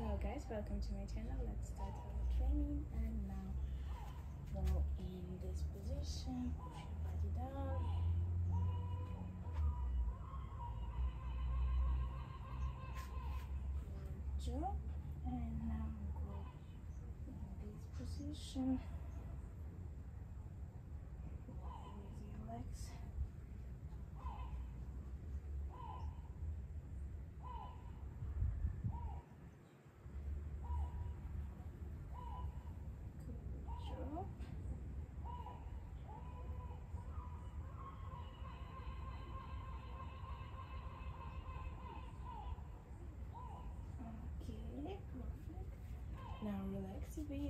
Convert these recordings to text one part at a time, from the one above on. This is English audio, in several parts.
hello guys. Welcome to my channel. Let's start our training. And now go in this position. Push your body down. Job. And now go in this position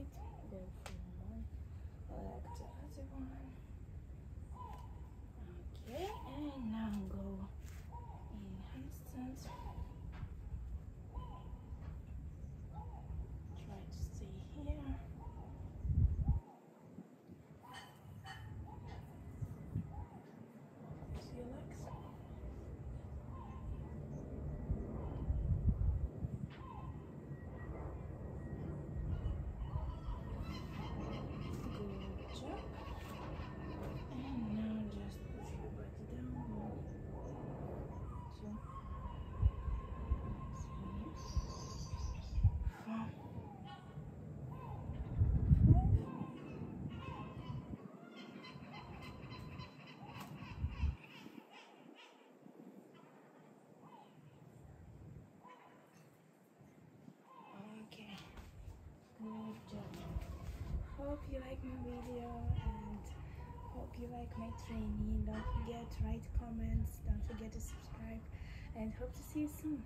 Go from one leg to other one. Okay, and now go in handstands. Try to stay here. See your legs. Good job. And now just push your body down. One, two, three, four, five. Okay, good job. Hope you like my video and hope you like my training. Don't forget to write comments, don't forget to subscribe, and hope to see you soon.